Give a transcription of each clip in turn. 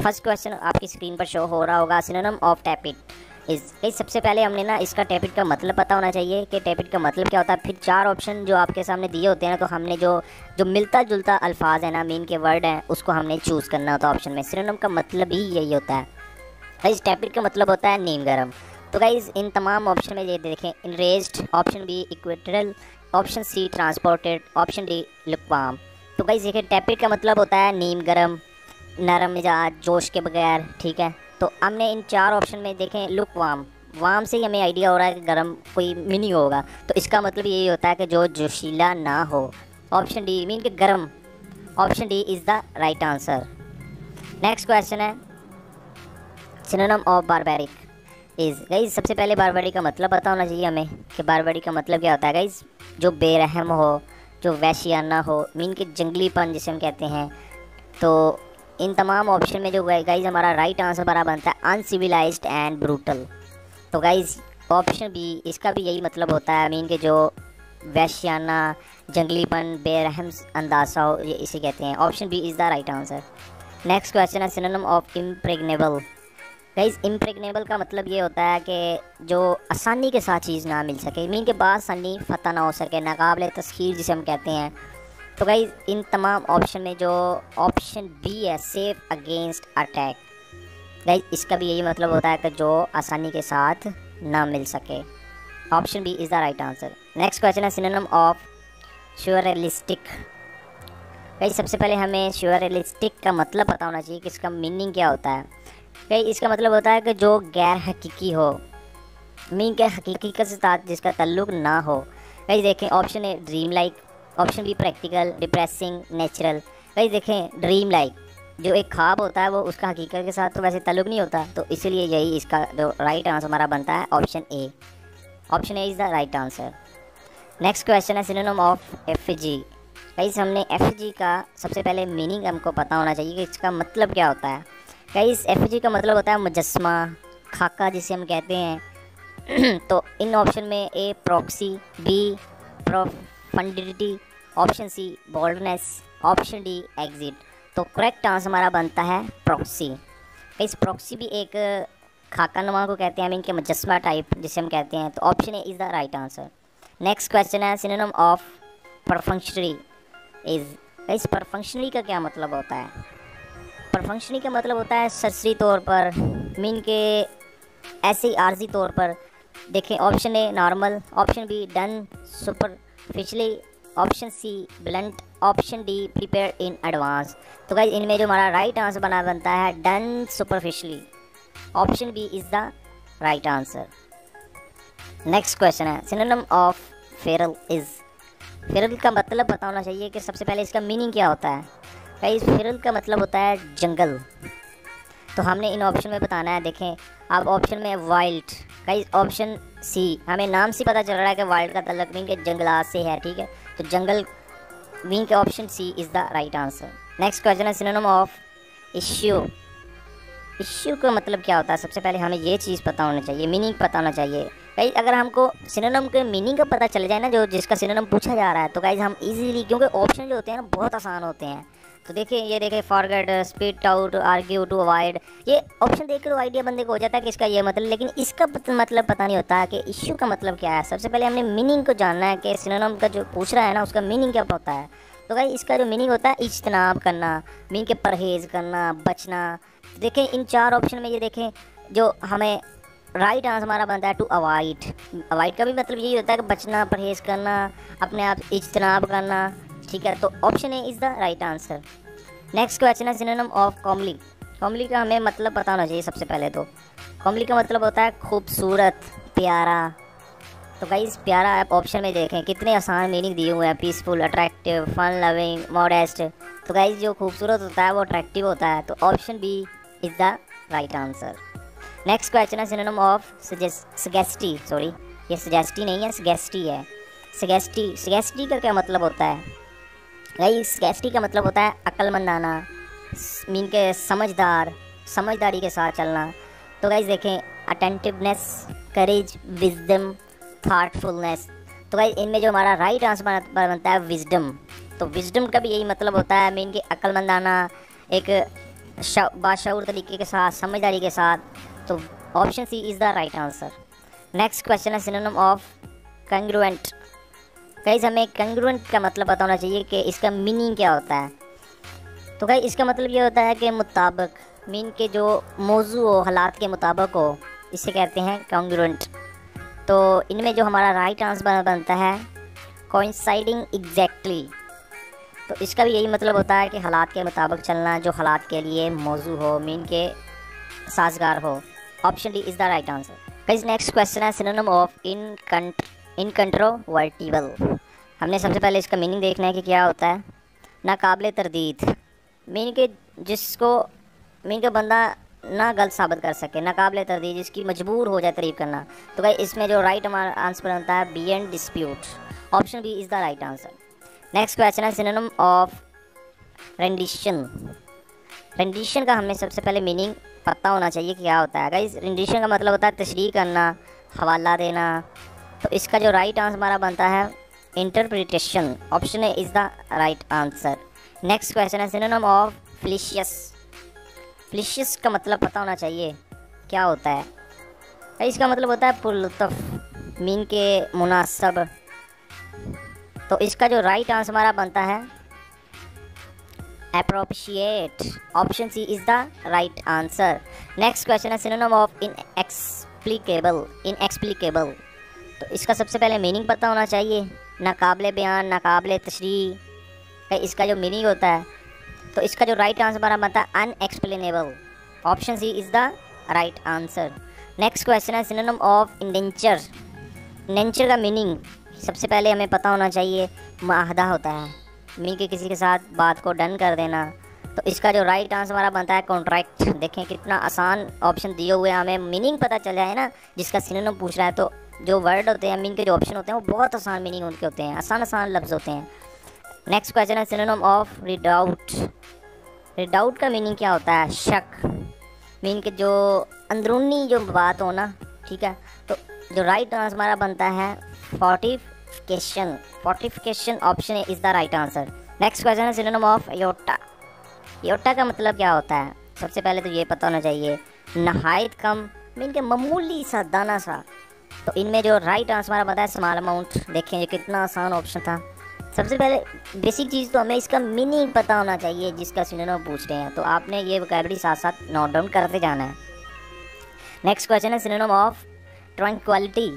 First question आपकी screen पर show हो रहा होगा सिनोनम ऑफ़ टैपिट इस सबसे पहले हमने ना इसका टैपिट का मतलब पता होना चाहिए कि टैपिट का मतलब क्या होता है। फिर चार ऑप्शन जो आपके सामने दिए होते हैं ना तो हमने जो जो मिलता जुलता अल्फाज है ना मीन के वर्ड हैं, उसको हमने चूज़ करना होता है ऑप्शन में। सिनोनम का मतलब ही यही होता है। इस टैपिट का मतलब होता है नीम गर्म। तो गाइज़ इन तमाम ऑप्शन में ये देखें increased option B equatorial option C transported option D lukewarm तो गाइज़ देखिए टैपिट का मतलब होता है नीम गर्म। नरम मिजाज, जोश के बगैर, ठीक है? तो हमने इन चार ऑप्शन में देखें लुक वाम वाम से ही हमें आइडिया हो रहा है कि गर्म कोई मीनिंग होगा। तो इसका मतलब यही होता है कि जो जोशीला ना हो। ऑप्शन डी मीन के गर्म। Option D is the right answer next question है synonym of barbaric is guys सबसे पहले बारबेरी का मतलब पता होना चाहिए हमें कि बारबेरी का मतलब क्या होता है। गाइज़ जो बेरहम हो, जो वैशियाना हो मीन के जंगलीपन जिसे हम कहते हैं। तो इन तमाम ऑप्शन में जो गाइज़ हमारा राइट आंसर बड़ा बनता है अनसिविलाइज्ड एंड ब्रूटल तो गाइज़ ऑप्शन बी इसका भी यही मतलब होता है मीन के जो वैश्याना, जंगलीपन, बेरहम अंदाज़ा हो, ये इसे कहते हैं। Option B is the right answer next question है synonym of impregnable guys impregnable का मतलब ये होता है कि जो आसानी के साथ चीज़ ना मिल सके। मीन के बाद आसानी फ़तह ना हो सके, नाकबले तस्खीर जिसे हम कहते हैं। तो भाई इन तमाम ऑप्शन में जो ऑप्शन बी है सेफ़ अगेंस्ट अटैक गाइज़ इसका भी यही मतलब होता है कि जो आसानी के साथ ना मिल सके। Option B is the right answer next question है सिनोनम ऑफ़ श्योरलिस्टिक भाई सबसे पहले हमें श्योरलिस्टिक का मतलब पता होना चाहिए कि इसका मीनिंग क्या होता है। भाई इसका मतलब होता है कि जो गैर हकीकी हो मीन के हकीकत से साथ जिसका तल्लुक ना हो। भाई देखें ऑप्शन है dreamlike option B practical depressing natural भाई देखें ड्रीम लाइक जो एक ख्वाब होता है, वो उसका हकीकत के साथ तो वैसे ताल्लुक नहीं होता तो इसीलिए यही इसका जो राइट आंसर हमारा बनता है option A option A is the right answer next question है सिनोनम ऑफ़ एफ़ जी कई हमने एफ़ जी का सबसे पहले मीनिंग हमको पता होना चाहिए कि इसका मतलब क्या होता है. कई एफ़ जी का मतलब होता है मुजस्मा, खाका जिसे हम कहते हैं. तो इन ऑप्शन में A proxy B profundity option C boldness option D exit तो करेक्ट आंसर हमारा बनता है प्रॉक्सी इस प्रॉक्सी भी एक, खाका नुमा को कहते हैं मीन के मुजस्मा टाइप जिसे हम कहते हैं तो option A is the right answer next question है सिनोनम ऑफ़ परफंक्शनरी इज़ इस परफंक्शनरी का क्या मतलब होता है? परफंक्शनरी का मतलब होता है सरसरी तौर पर मीन के ऐसे ही आर्जी तौर पर. देखें option A normal option B done superficially option C blunt option D prepare in advance तो गाइज़ इनमें जो हमारा राइट आंसर बना, बनता है done superficially option B is the right answer next question है. Synonym of feral is feral का मतलब पता होना चाहिए कि सबसे पहले इसका मीनिंग क्या होता है? गाइज़ फेरल का मतलब होता है जंगल. तो हमने इन ऑप्शन में बताना है, देखें. आप ऑप्शन में वाइल्ड गाइज़ ऑप्शन सी हमें नाम से पता चल रहा है कि वाइल्ड का तलक मीन के जंगलात से है, ठीक है? तो जंगल विंग के option C is the right answer next question है सिनोनम ऑफ़ इश्यू इश्यू का मतलब क्या होता है? सबसे पहले हमें ये चीज़ पता होना चाहिए मीनिंग पता होना चाहिए। भाई, अगर हमको सिनोनम के मीनिंग का पता चल जाए ना, जो जिसका सिनोनम पूछा जा रहा है तो गाइज़ हम इजीली क्योंकि ऑप्शन जो होते हैं ना, बहुत आसान होते हैं। तो देखिए, ये देखिए forget speed out argue to avoid ये ऑप्शन देख कर आइडिया बंदे को हो जाता है कि इसका ये मतलब लेकिन इसका मतलब पता नहीं होता कि इश्यू का मतलब क्या है। सबसे पहले हमने मीनिंग को जानना है कि सिनोनम का जो पूछ रहा है ना, उसका मीनिंग क्या होता है। तो भाई, इसका जो मीनिंग होता है, इज्तनाब करना मीनिंग के परहेज़ करना, बचना। देखें, इन चार ऑप्शन में ये देखें, जो हमें राइट आंसर हमारा बनता है टू अवॉइड अवॉइड का भी मतलब यही होता है कि बचना, परहेज़ करना, अपने आप इज्तनाब करना। ठीक है तो option A is the right answer next question है सिनोनम ऑफ़ कॉमली कॉमली का हमें मतलब पता होना चाहिए सबसे पहले तो। कॉमली का मतलब होता है खूबसूरत, प्यारा। तो गाइस प्यारा आप ऑप्शन में देखें, कितने आसान मीनिंग दिए हुए हैं peaceful attractive fun loving modest तो गाइस जो खूबसूरत होता है, वो अट्रैक्टिव होता है तो option B is the right answer next question है सिनोनम ऑफ़ सॉरी ये सजेस्टी नहीं है सगेस्टी है। सगेस्टी सगेस्टी का क्या मतलब होता है? भाई स्कैस्टी का मतलब होता है अक्लमंदाना मीन के समझदार, समझदारी के साथ चलना। तो गाइज़ देखें अटेंटिवनेस करेज विजडम थाटफुलनेस तो भाई इनमें जो हमारा राइट आंसर बनता है विजडम तो विजडम का भी यही मतलब होता है मीन के अक्लमंदाना एक बाशूर तरीके के साथ, समझदारी के साथ। तो option C is the right answer next question है सिनोनिम ऑफ़ कंग्रुएंट कई हमें कंग्रुएंट का मतलब पता होना चाहिए कि इसका मीनिंग क्या होता है। तो कई इसका मतलब ये होता है कि मुताबिक मीन के जो मौजू हो, हालात के मुताबिक हो, इसे कहते हैं कंग्रुएंट तो इनमें जो हमारा राइट आंसर बनता है कोइंसाइडिंग एग्जैक्टली तो इसका भी यही मतलब होता है कि हालात के मुताबिक चलना, जो हालात के लिए मौजू हो मीन के साजगार हो। Option D is the right answer guys next question है सिनोनिम ऑफ़ इन कंट्रोवर्टिबल हमने सबसे पहले इसका मीनिंग देखना है कि क्या होता है। नाकाबले तरदीद। मीन के जिसको मीन का बंदा ना गलत साबित कर सके नाकाबले तरदीद, जिसकी मजबूर हो जाए तरीफ करना। तो भाई, इसमें जो राइट हमारा आंसर बनता है beyond dispute option B is the right answer next question है सिनोनिम ऑफ़ रेंडिशन रेंडिशन का हमें सबसे पहले मीनिंग पता होना चाहिए क्या होता है। गाइस रेंडिशन का मतलब होता है तशरी करना, हवाला देना तो इसका जो राइट आंसर हमारा बनता है interpretation option A is the right answer next question है सिनोनिम ऑफ़ फ्लिशियस फ्लिशियस का मतलब पता होना चाहिए क्या होता है। इसका मतलब होता है पुरलुतफ़ मीन के मुनासब। तो इसका जो राइट आंसर हमारा बनता है appropriate. Option C is the right answer next question है synonym of inexplicable. Inexplicable. तो इसका सबसे पहले मीनिंग पता होना चाहिए। नाकाबले बयान, नाकाबले तशरी इसका जो मीनिंग होता है तो इसका जो राइट आंसर हमारा बनता है unexplainable option C is the right answer next question है सिनोनम ऑफ़ इंडेंचर इंडेंचर का मीनिंग सबसे पहले हमें पता होना चाहिए, माहदा होता है। मी के किसी के साथ बात को डन कर देना। तो इसका जो राइट आंसर हमारा बनता है कॉन्ट्रैक्ट देखें कितना आसान ऑप्शन दिए हुए हमें। मीनिंग पता चल जाए ना, जिसका सिनोनिम पूछ रहा है तो जो वर्ड होते हैं मीन के जो ऑप्शन होते हैं, वो बहुत आसान मीनिंग उनके होते हैं, आसान आसान लफ्ज़ होते हैं। नेक्स्ट क्वेश्चन है सिनोनिम ऑफ़ रिडाउट रिडाउट का मीनिंग क्या होता है? शक। मीन के जो अंदरूनी जो बात हो ना, ठीक है? तो जो राइट आंसर हमारा बनता है फोर्टी fortification. Fortification option A is the right answer. Next question है synonym ऑफ़ iota iota का मतलब क्या होता है? सबसे पहले तो ये पता होना चाहिए, नहायत कम मीन के मामूली सा, दाना सा। तो इनमें जो राइट आंसर हमारा बताया स्मॉल अमाउंट देखें ये कितना आसान ऑप्शन था। सबसे पहले बेसिक चीज़ तो हमें इसका मीनिंग पता होना चाहिए, जिसका सिनोनिम पूछ रहे हैं। तो आपने ये वोकेबलरी साथ साथ नोट डाउन करते जाना है। नेक्स्ट क्वेश्चन है सिनोनिम ऑफ़ ट्रंक्वालिटी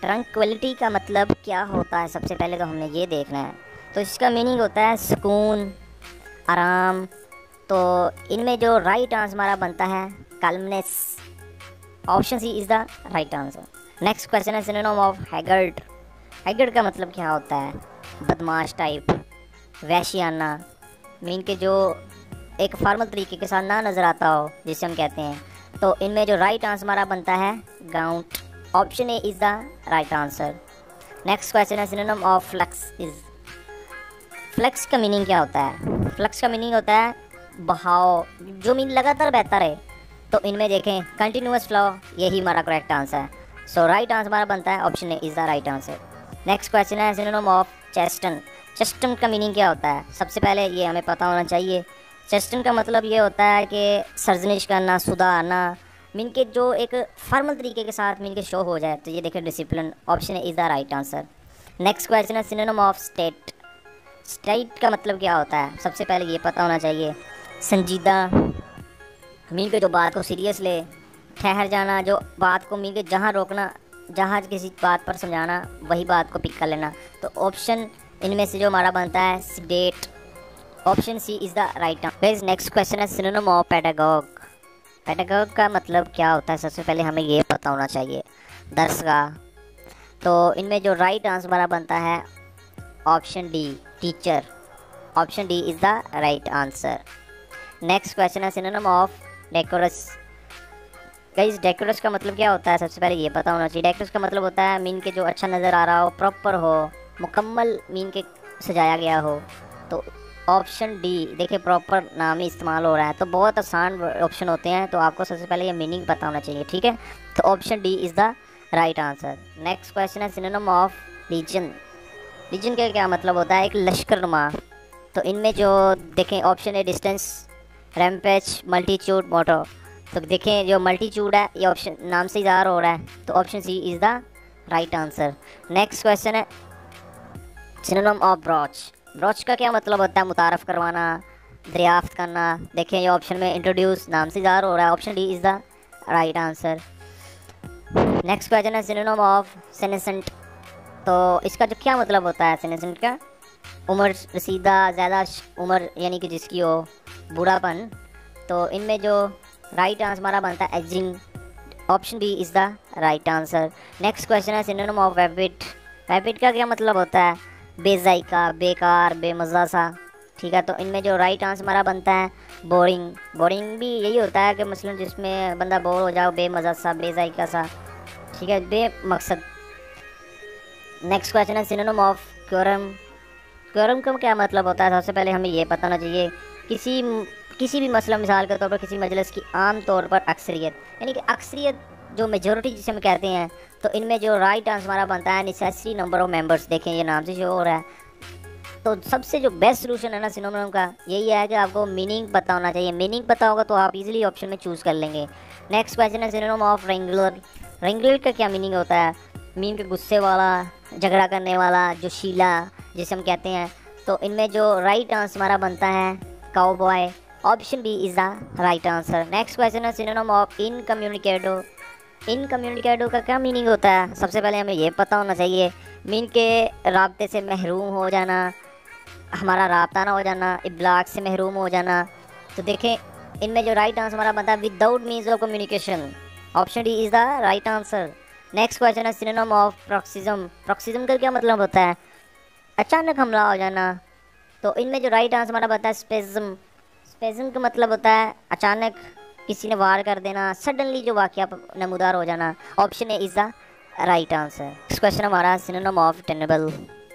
ट्रंक्विलिटी का मतलब क्या होता है? सबसे पहले तो हमने ये देखना है। तो इसका मीनिंग होता है सुकून, आराम। तो इनमें जो राइट आंसर हमारा बनता है calmness option C is the right answer. Next question है सिनोनम ऑफ़ हैगर्ड। हैगर्ड का मतलब क्या होता है? बदमाश टाइप वैशियाना मीन के जो एक फॉर्मल तरीके के साथ ना नज़र आता हो, जिसे हम कहते हैं। तो इनमें जो राइट आंसर हमारा बनता है gaunt option A is the right answer next question है synonym of flux is flux का मीनिंग क्या होता है? फ्लक्स का मीनिंग होता है बहाव, जो मीन लगातार बहता रहे। तो इनमें देखें कंटिन्यूस फ्लो यही हमारा करेक्ट आंसर है। सो राइट आंसर हमारा बनता है option A is the right answer next question है सिनोनिम ऑफ़ चेस्टन चेस्टन का मीनिंग क्या होता है? सबसे पहले ये हमें पता होना चाहिए। चेस्टन का मतलब ये होता है कि सर्जनिश करना, सुधारना मीन के जो एक फॉर्मल तरीके के साथ मीन के शो हो जाए। तो ये देखें discipline option A is the right answer next question है सिनोनम ऑफ़ स्टेट स्टेट का मतलब क्या होता है? सबसे पहले ये पता होना चाहिए। संजीदा मीन के जो बात को सीरियस ले ठहर जाना, जो बात को मीन के जहाँ रोकना, जहाँ किसी बात पर समझाना, वही बात को पिक कर लेना। तो ऑप्शन इनमें से जो हमारा बनता है state option C is the right answer next question है सिनोनम ऑफ़ पेडागॉग पेडागॉग का मतलब क्या होता है? सबसे पहले हमें ये पता होना चाहिए। दरसगाह. तो इनमें जो राइट आंसर हमारा बनता है option D teacher option D is the right answer next question है synonym of decorous. Guys decorous का मतलब क्या होता है? सबसे पहले ये पता होना चाहिए। डेकोरस का मतलब होता है मीन के जो अच्छा नज़र आ रहा हो प्रॉपर हो, मुकम्मल मीन के सजाया गया हो। तो ऑप्शन डी देखिए प्रॉपर नाम ही इस्तेमाल हो रहा है। तो बहुत आसान ऑप्शन होते हैं तो आपको सबसे पहले ये मीनिंग पता होना चाहिए, ठीक है? तो option D is the right answer next question है सिनोनम ऑफ़ रीजन रीजन का क्या मतलब होता है? एक लश्कर तो इनमें जो देखें ऑप्शन है डिस्टेंस रैमपेच मल्टीट्यूड मोटो तो देखें, जो मल्टीट्यूड है, ये ऑप्शन नाम से इजहार हो रहा है तो option C is the right answer next question है सिनोनम ऑफ़ ब्रॉच ब्रॉच का क्या मतलब होता है? मुतारफ़ करवाना, दरियाफ्त करना। देखें, ये ऑप्शन में इंट्रोड्यूस नाम से इजहार हो रहा है option D is the right answer next question है सिनोनम ऑफ़ सेनेसेंट तो इसका जो क्या मतलब होता है सेनेसेंट का? उम्र रसीदा ज़्यादा उम्र यानी कि जिसकी हो, बुढ़ापन तो इनमें जो राइट आंसर हमारा बनता है ageing option B is the right answer next question है सिनोनम ऑफ़ वैबिट वैबिट का क्या मतलब होता है? बेजायका बेकार, बेमज़ा सा, ठीक है? तो इनमें जो राइट आंसर हमारा बनता है बोरिंग बोरिंग भी यही होता है कि मसलन जिसमें बंदा बोर हो जाओ, बेमज़ा सा बेजायका सा, ठीक है? बे मकसद. नेक्स्ट क्वेश्चन है सिनोनम ऑफ़ क्योरम क्योरम का क्या मतलब होता है? सबसे पहले हमें ये पता होना चाहिए, किसी किसी भी मसला मिसाल के तौर पर किसी मजलिस की आम तौर पर अक्सरियत, यानी कि अक्सरियत जो मेजोरिटी जिसे हम कहते हैं तो इनमें जो राइट आंसर हमारा बनता है निसेसरी नंबर ऑफ़ मेंबर्स देखें ये नाम से शो हो। रहा है तो सबसे जो बेस्ट सोल्यूशन है ना सिनोनिम का, यही है कि आपको मीनिंग पता होना चाहिए। मीनिंग पता होगा तो आप इजीली ऑप्शन में चूज़ कर लेंगे। नेक्स्ट क्वेश्चन है सिनोनिम ऑफ़ रेंगुलर रेंगुलर का क्या मीनिंग होता है? मीन के गुस्से वाला, झगड़ा करने वाला जो शीला जिसे हम कहते हैं। तो इनमें जो राइट आंसर हमारा बनता है cowboy option B is the right answer next question है synonym of incommunicado incommunicado का क्या मीनिंग होता है? सबसे पहले हमें यह पता होना चाहिए। मीन के रबते से महरूम हो जाना, हमारा रबता ना हो जाना इब्लाक से महरूम हो जाना। तो देखें, इनमें जो राइट आंसर हमारा बनता है without means of communication option D is the right answer next question है सिनोनम ऑफ़ प्रॉक्सिज्म प्रॉक्सिज्म का क्या मतलब होता है? अचानक हमला हो जाना। तो इनमें जो राइट आंसर हमारा बनता है स्पेजम स्पेजम का मतलब होता है, अचानक किसी ने वार कर देना सडनली जो वाक्य नमूदार हो जाना। Option A is the right answer इस क्वेश्चन हमारा सिनोनम ऑफ़ टेनेबल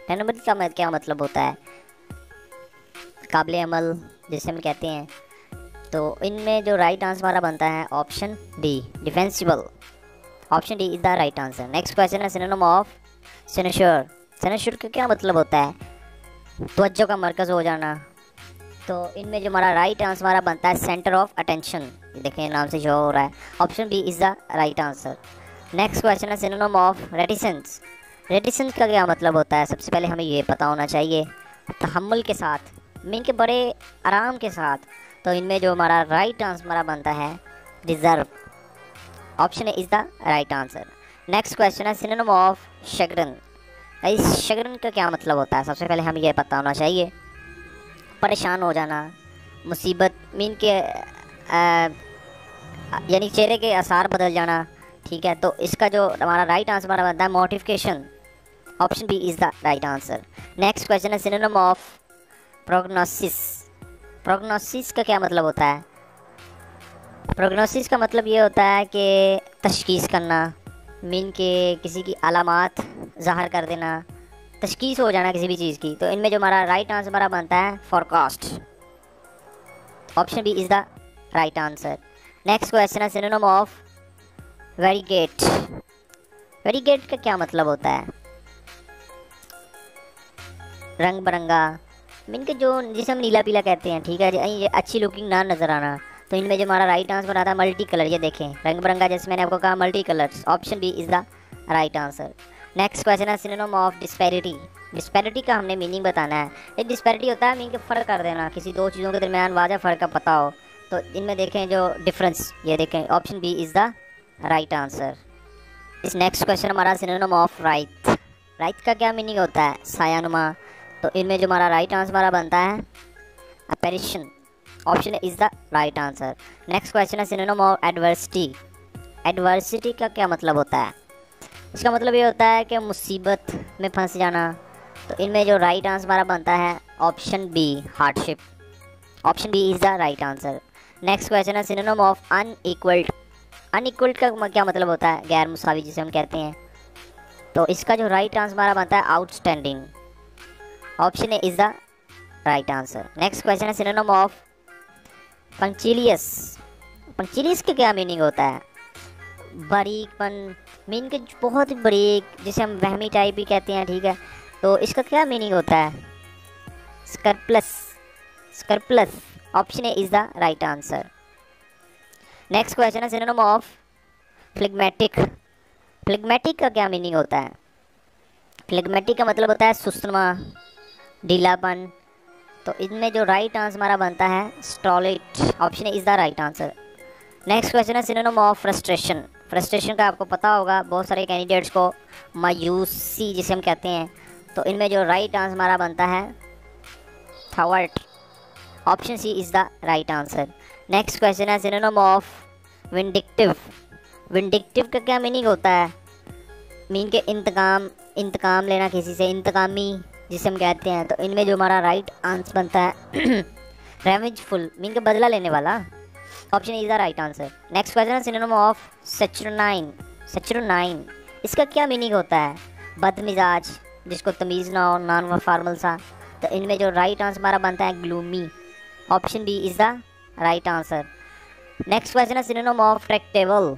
टेनेबल का क्या मतलब होता है? काबिल अमल, जिसे हम कहते हैं। तो इनमें जो राइट आंसर हमारा बनता है option D defensible option D is the right answer next question है सिनोनम ऑफ़ सेनेश्योर सेनेश्योर का क्या मतलब होता है? तवज्जो का मरकज़ हो जाना। तो इनमें जो हमारा राइट आंसर हमारा बनता है सेंटर ऑफ़ अटेंशन देखें नाम से शो हो रहा है। Option B is the right answer next question है सिनोनम ऑफ़ रेटिसेंस रेटिसेंस का क्या मतलब होता है? सबसे पहले हमें ये पता होना चाहिए। तहमुल के साथ मीन के बड़े आराम के साथ। तो इनमें जो हमारा राइट आंसर हमारा बनता है reserve option A is the right answer next question है सिनोनम ऑफ़ शगरन इस शगरन का क्या मतलब होता है? सबसे पहले हमें यह पता होना चाहिए। परेशान हो जाना। मुसीबत, मीन के यानी चेहरे के आसार बदल जाना, ठीक है? तो इसका जो हमारा राइट आंसर हमारा बनता है mortification option B is the right answer next question है सिनोनम ऑफ़ प्रोग्नोसिस प्रोग्नोसिस का क्या मतलब होता है? प्रोग्नोसिस का मतलब ये होता है कि तशखीस करना। मीन के किसी की अलामत ज़ाहर कर देना तशखीस हो जाना किसी भी चीज़ की। तो इनमें जो हमारा राइट आंसर हमारा बनता है forecast option B is the right answer next question है सिनोनम ऑफ़ वेरीगेट वेरीगेट का क्या मतलब होता है? रंग बरंगा। मीन के जो जिसे हम नीला पीला कहते हैं, ठीक है? अच्छी लुकिंग ना नज़र आना। तो इनमें जो हमारा राइट आंसर आता है मल्टी कलर ये देखें। रंग बिरंगा जैसे मैंने आपको कहा multi colours option B is the right answer next question है सिनोनम ऑफ़ डिस्पैरिटी डिस्पैरिटी का हमने मीनिंग बताना है। एक डिस्पैरिटी होता है मीन के फ़र्क कर देना, किसी दो चीज़ों के दरमियान वाजा फ़र्क का पता हो। तो इनमें देखें जो डिफरेंस ये देखें। Option B is the right answer इस नेक्स्ट क्वेश्चन हमारा सिनोनम ऑफ़ राइट राइट का क्या मीनिंग होता है? सायानुमा। तो इनमें जो हमारा राइट आंसर हमारा बनता है apparition option is the right answer next question है सिनोनम ऑफ़ एडवर्सिटी एडवर्सिटी का क्या मतलब होता है? इसका मतलब ये होता है कि मुसीबत में फंस जाना। तो इनमें जो राइट आंसर हमारा बनता है option B hardship option B is the right answer next question है सिनोनम ऑफ़ अनइक्वल्ड अनइक्वल्ड का क्या मतलब होता है? गैर मुसावी जिसे हम कहते हैं। तो इसका जो राइट आंसर हमारा बनता है outstanding option A is the right answer next question है सिनोनम ऑफ़ पंचिलियस। पंचिलियस का क्या मीनिंग होता है? बारीकपन मीन के बहुत बारीक, जिसे हम वहमी टाइप भी कहते हैं, ठीक है? तो इसका क्या मीनिंग होता है? Scrupulous scrupulous option A is the right answer next question है सिनोनिम ऑफ़ फ्लिगमेटिक फ्लिगमेटिक का क्या मीनिंग होता है? फ्लिगमेटिक का मतलब होता है सुस्तमा ढीलापन तो इनमें जो राइट आंसर हमारा बनता है stolid option is the right answer next question है सिनोनिम ऑफ़ फ्रस्ट्रेशन फ्रस्ट्रेशन का आपको पता होगा, बहुत सारे कैंडिडेट्स को मायूसी जिसे हम कहते हैं. तो इनमें जो राइट आंसर हमारा बनता है thwart option C is the right answer next question है सिनोनिम ऑफ़ विंडिक्टिव विंडिक्टिव का क्या मीनिंग होता है? मीन के इंतकाम इंतकाम लेना किसी से, इंतकामी. जिसे हम कहते हैं तो इनमें जो हमारा राइट आंसर बनता है रेवेंजफुल मीन के बदला लेने वाला। Option is the right answer next question है सिनोनिम ऑफ़ सेचुरनाइन सेचुरनाइन इसका क्या मीनिंग होता है? बदमिजाज, जिसको तमीज़ ना हो, नॉन फार्मल सा। तो इनमें जो राइट आंसर हमारा बनता है gloomy option B is the right answer next question है सिनोनिम ऑफ़ ट्रैक्टेबल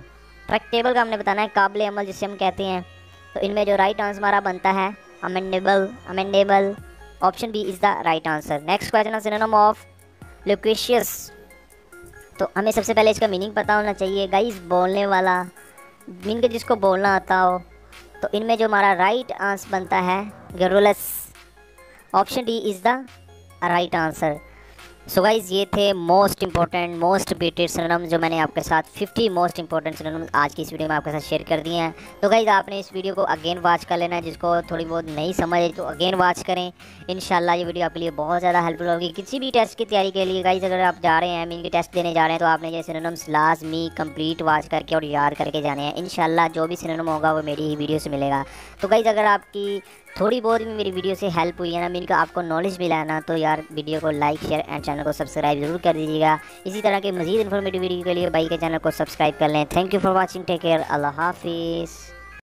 ट्रैक्टेबल का हमने बताना है, काबिल अमल जिसे हम कहते हैं। तो इनमें जो राइट आंसर हमारा बनता है amenable amenable option B is the right answer next question है synonym ऑफ़ loquacious तो हमें सबसे पहले इसका मीनिंग पता होना चाहिए। गाइस बोलने वाला। मीन के जिसको बोलना आता हो। तो इनमें जो हमारा राइट आंसर बनता है garrulous option D is the right answer so guys ये थे most important most repeated synonym जो मैंने आपके साथ 50 मोस्ट इंपॉर्टेंट सिनोनम आज की इस वीडियो में आपके साथ शेयर कर दिए हैं। तो गाइज़ आपने इस वीडियो को अगेन वॉच कर लेना है, जिसको थोड़ी बहुत नहीं समझ तो अगेन वॉच करें। इन ये वीडियो आपके लिए बहुत ज़्यादा हेल्पफुल होगी। किसी भी टेस्ट की तैयारी के लिए गाइज़ अगर आप जा रहे हैं मीन के टेस्ट देने जा रहे हैं तो आपने ये सिनोनम्स लाजमी कंप्लीट वॉच करके और याद करके जाने हैं। इन जो भी सिनोनम होगा, वो मेरी ही वीडियो से मिलेगा। तो गाइज़ अगर आपकी थोड़ी बहुत भी मेरी वीडियो से हेल्प हुई है ना मीन का आपको नॉलेज मिला है ना तो यार वीडियो को लाइक शेयर एंड चैनल को सब्सक्राइब ज़रूर कर दीजिएगा। इसी तरह के मजीद इन्फॉर्मेटिव वीडियो के लिए भाई के चैनल को सब्सक्राइब कर लें। Thank you for watching take care अल्लाह हाफिज़।